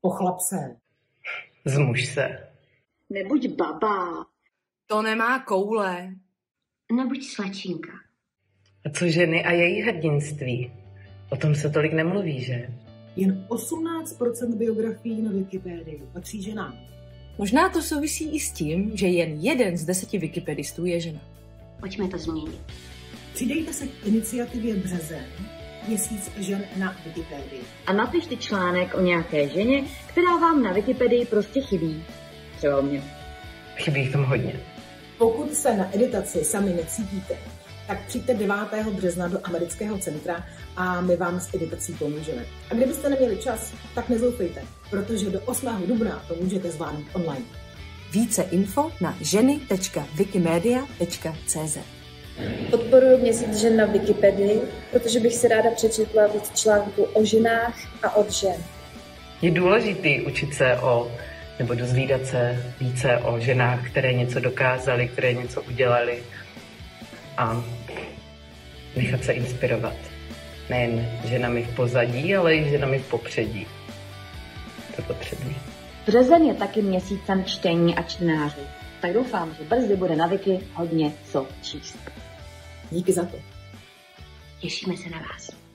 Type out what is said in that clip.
Pochlap se. Zmuž se. Nebuď baba. To nemá koule. Nebuď slačinka. A co ženy a její hrdinství? O tom se tolik nemluví, že? Jen 18% biografií na Wikipedii patří ženám. Možná to souvisí i s tím, že jen jeden z deseti wikipedistů je žena. Pojďme to změnit. Přidejte se k iniciativě Březen, měsíc žen na Wikipedii. A napište článek o nějaké ženě, která vám na Wikipedii prostě chybí. Třeba o mě. Chybí jich tam hodně. Pokud se na editaci sami necítíte, tak přijďte 9. března do amerického centra a my vám s editací pomůžeme. A kdybyste neměli čas, tak nezoufejte, protože do 8. dubna to můžete zvládnout online. Více info na ženy.wikimedia.cz Podporuji měsíc žen na Wikipedii, protože bych si ráda přečetla víc článků o ženách a od žen. Je důležité učit se o, nebo dozvídat se více o ženách, které něco dokázaly, které něco udělali a nechat se inspirovat. Nejen ženami v pozadí, ale i ženami v popředí. To je potřebné. Březen je taky měsícem čtení a čtenářů. Tak doufám, že brzy bude na Wiki hodně co číst. Díky za to. Těšíme se na vás.